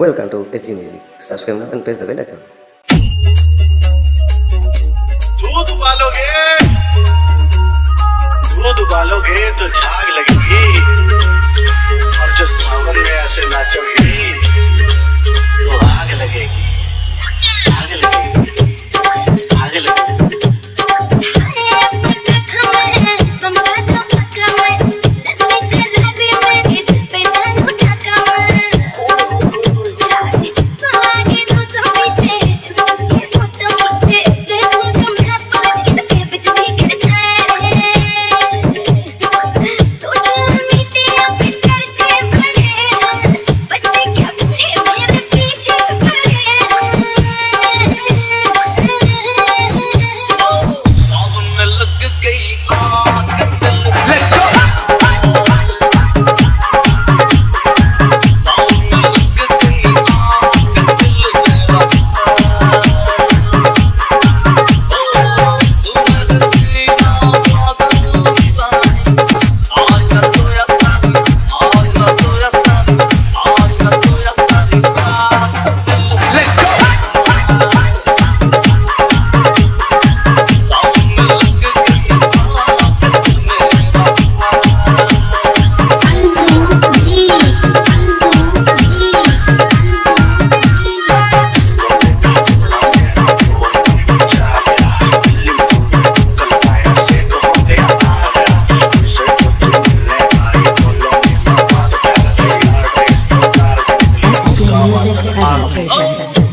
Welcome to H G music subscribe press the bell दूध उबालोगे? तो झाग लगेगी। और जो सामने ऐसे नाचोगे 会闪闪闪。